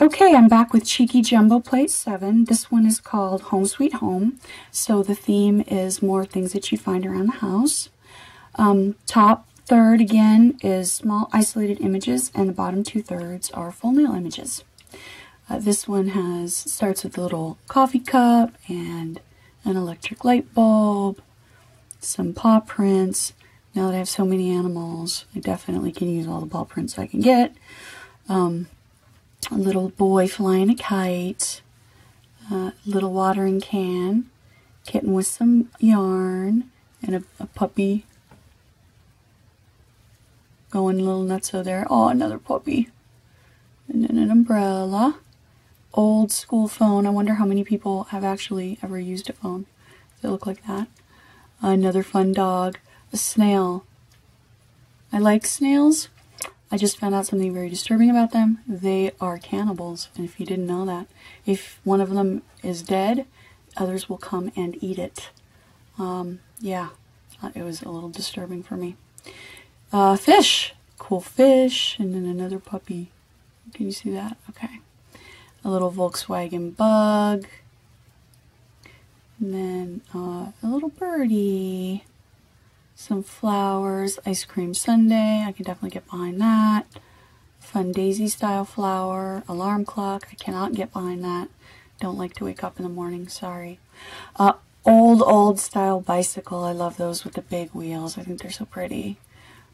Okay, I'm back with Cheeky Jumbo Plate 7. This one is called Home Sweet Home. So the theme is more things that you find around the house. Um, top third, again, is small isolated images, and the bottom two thirds are full nail images. Uh, this one has starts with a little coffee cup and an electric light bulb, some paw prints. Now that I have so many animals, I definitely can use all the paw prints I can get. Um, a little boy flying a kite, a little watering can, kitten with some yarn, and a, a puppy going a little nuts over there. Oh, another puppy. And then an umbrella. Old school phone. I wonder how many people have actually ever used a phone. They look like that. Another fun dog. A snail. I like snails. I just found out something very disturbing about them. They are cannibals, and if you didn't know that, if one of them is dead, others will come and eat it. Um, yeah, uh, it was a little disturbing for me. Uh, fish, cool fish, and then another puppy. Can you see that? Okay. A little Volkswagen bug, and then uh, a little birdie some flowers, ice cream sundae. I can definitely get behind that. Fun daisy style flower, alarm clock. I cannot get behind that. Don't like to wake up in the morning, sorry. Uh, old, old style bicycle. I love those with the big wheels. I think they're so pretty.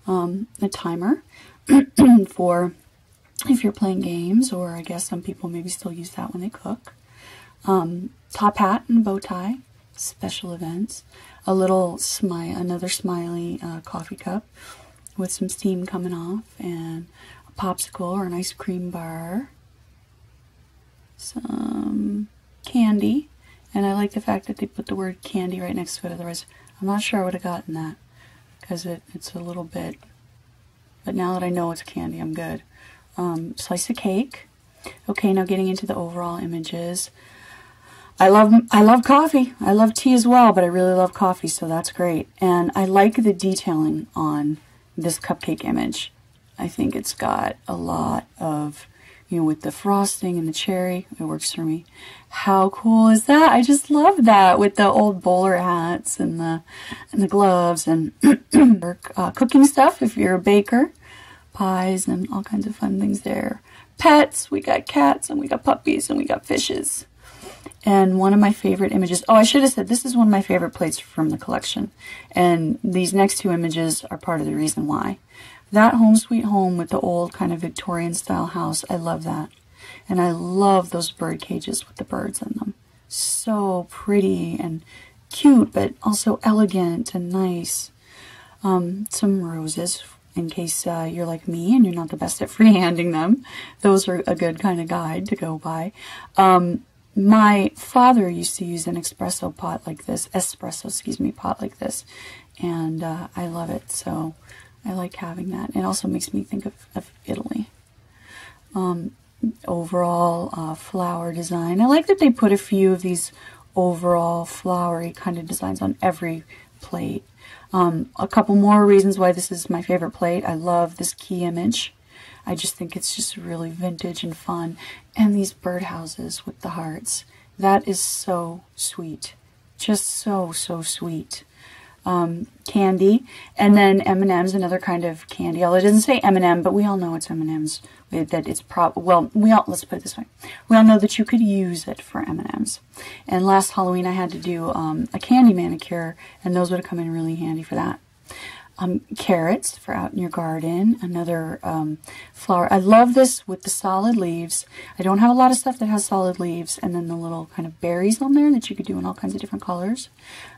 Um, a timer for if you're playing games, or I guess some people maybe still use that when they cook. Um, top hat and bow tie, special events a little smile, another smiley uh, coffee cup with some steam coming off, and a popsicle or an ice cream bar, some candy, and I like the fact that they put the word candy right next to it. Otherwise, I'm not sure I would have gotten that because it, it's a little bit. But now that I know it's candy, I'm good. Um, slice of cake. Okay, now getting into the overall images. I love I love coffee. I love tea as well, but I really love coffee, so that's great. And I like the detailing on this cupcake image. I think it's got a lot of, you know, with the frosting and the cherry, it works for me. How cool is that? I just love that with the old bowler hats and the and the gloves and uh, cooking stuff if you're a baker, pies and all kinds of fun things there. Pets, we got cats and we got puppies and we got fishes. And one of my favorite images, oh, I should have said this is one of my favorite plates from the collection. And these next two images are part of the reason why. That home sweet home with the old kind of Victorian style house, I love that. And I love those bird cages with the birds in them. So pretty and cute, but also elegant and nice. Um, some roses in case uh, you're like me and you're not the best at freehanding them. Those are a good kind of guide to go by. Um, my father used to use an espresso pot like this, espresso, excuse me, pot like this, and uh, I love it. So I like having that. It also makes me think of, of Italy. Um, overall uh, flower design. I like that they put a few of these overall flowery kind of designs on every plate. Um, a couple more reasons why this is my favorite plate. I love this key image. I just think it's just really vintage and fun. And these birdhouses with the hearts. That is so sweet. Just so, so sweet. Um, candy, and then M&M's, another kind of candy. Although it doesn't say M&M, but we all know it's M&M's. That it's prob well, we all let's put it this way: we all know that you could use it for M&M's. And last Halloween, I had to do um, a candy manicure, and those would have come in really handy for that um, carrots for out in your garden. Another um, flower. I love this with the solid leaves. I don't have a lot of stuff that has solid leaves. And then the little kind of berries on there that you could do in all kinds of different colors.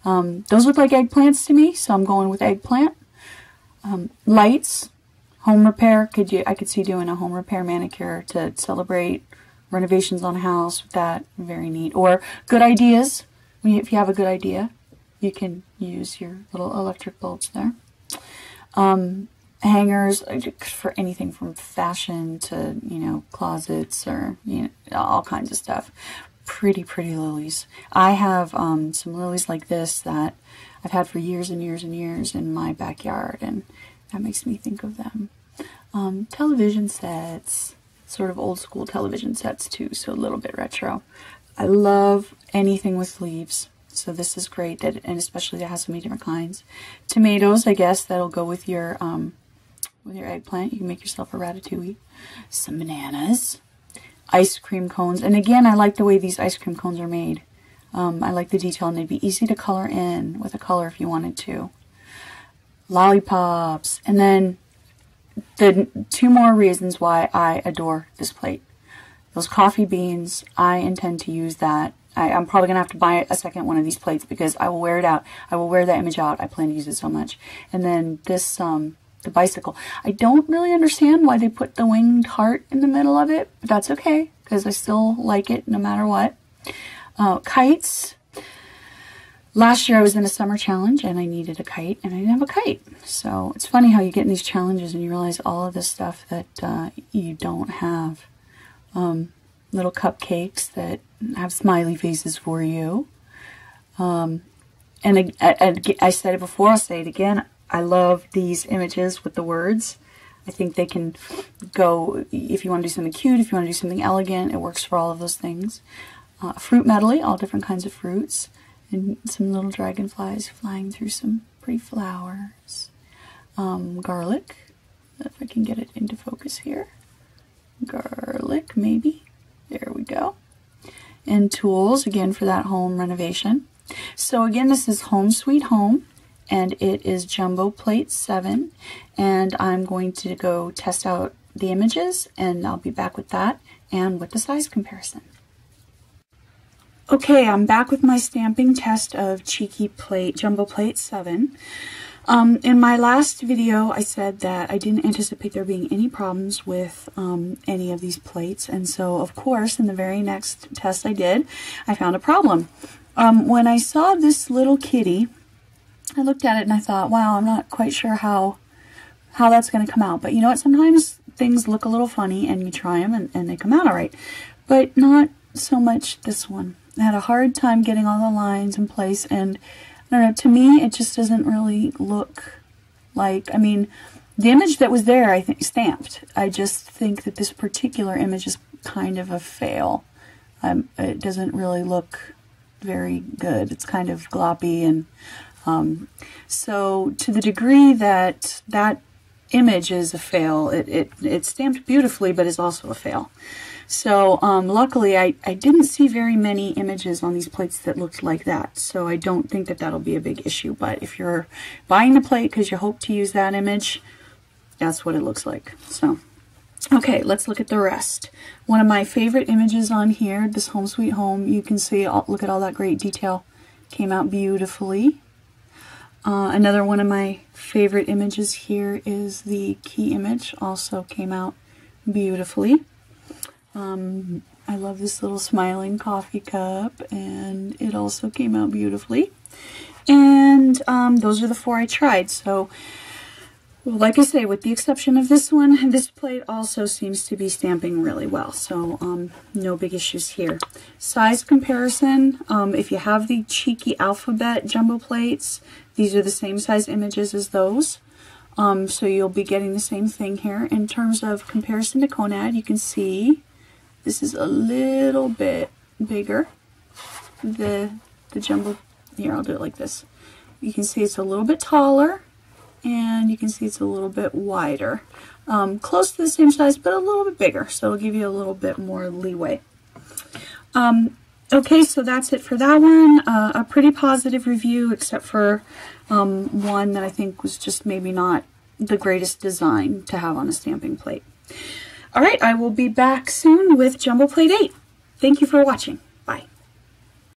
Um, those look like eggplants to me, so I'm going with eggplant. Um, lights, home repair. Could you? I could see doing a home repair manicure to celebrate renovations on a house with that. Very neat. Or good ideas. If you have a good idea, you can use your little electric bulbs there um, hangers for anything from fashion to you know closets or you know all kinds of stuff pretty pretty lilies i have um, some lilies like this that i've had for years and years and years in my backyard and that makes me think of them um, television sets sort of old school television sets too, so a little bit retro. I love anything with leaves. So this is great, that, and especially that has so many different kinds. Tomatoes, I guess, that'll go with your um, with your eggplant. You can make yourself a ratatouille. Some bananas, ice cream cones, and again, I like the way these ice cream cones are made. Um, I like the detail, and they'd be easy to color in with a color if you wanted to. Lollipops, and then the two more reasons why I adore this plate. Those coffee beans, I intend to use that. I, am probably going to have to buy a second one of these plates because I will wear it out. I will wear that image out. I plan to use it so much. And then this, um, the bicycle. I don't really understand why they put the winged heart in the middle of it, but that's okay because I still like it no matter what. Uh, kites. Last year I was in a summer challenge and I needed a kite and I didn't have a kite. So it's funny how you get in these challenges and you realize all of this stuff that uh, you don't have. Um, little cupcakes that have smiley faces for you. Um, and I, I, I said it before, I'll say it again. I love these images with the words. I think they can go, if you want to do something cute, if you want to do something elegant, it works for all of those things. Uh, fruit medley, all different kinds of fruits and some little dragonflies flying through some pretty flowers. Um, garlic, if I can get it into focus here. Garlic, maybe. There we go. And tools, again, for that home renovation. So again, this is Home Sweet Home, and it is Jumbo Plate 7. And I'm going to go test out the images, and I'll be back with that and with the size comparison. Okay, I'm back with my stamping test of Cheeky Plate, Jumbo Plate 7. Um, in my last video, I said that I didn't anticipate there being any problems with um, any of these plates, and so, of course, in the very next test I did, I found a problem. Um, when I saw this little kitty, I looked at it and I thought, wow, I'm not quite sure how how that's going to come out. But you know what? Sometimes things look a little funny, and you try them, and, and they come out all right. But not so much this one. I had a hard time getting all the lines in place and I don't know, to me it just doesn't really look like, I mean, the image that was there, I think, stamped. I just think that this particular image is kind of a fail. Um, it doesn't really look very good. It's kind of gloppy and um, so to the degree that that image is a fail, it, it, it's stamped beautifully but is also a fail. So um, luckily I, I didn't see very many images on these plates that looked like that. So I don't think that that'll be a big issue. But if you're buying a plate because you hope to use that image, that's what it looks like. So, okay, let's look at the rest. One of my favorite images on here, this Home Sweet Home, you can see, all, look at all that great detail. Came out beautifully. Uh, another one of my favorite images here is the key image, also came out beautifully. Um, I love this little smiling coffee cup, and it also came out beautifully. And um, those are the four I tried. So, like I say, with the exception of this one, this plate also seems to be stamping really well. So, um, no big issues here. Size comparison, um, if you have the cheeky alphabet jumbo plates, these are the same size images as those. Um, so you'll be getting the same thing here. In terms of comparison to Konad, you can see this is a little bit bigger. The, the jumbo, here I'll do it like this. You can see it's a little bit taller and you can see it's a little bit wider. Um, close to the same size, but a little bit bigger, so it'll give you a little bit more leeway. Um, okay, so that's it for that one. Uh, a pretty positive review, except for um, one that I think was just maybe not the greatest design to have on a stamping plate. All right, I will be back soon with Jumbo Plate 8. Thank you for watching.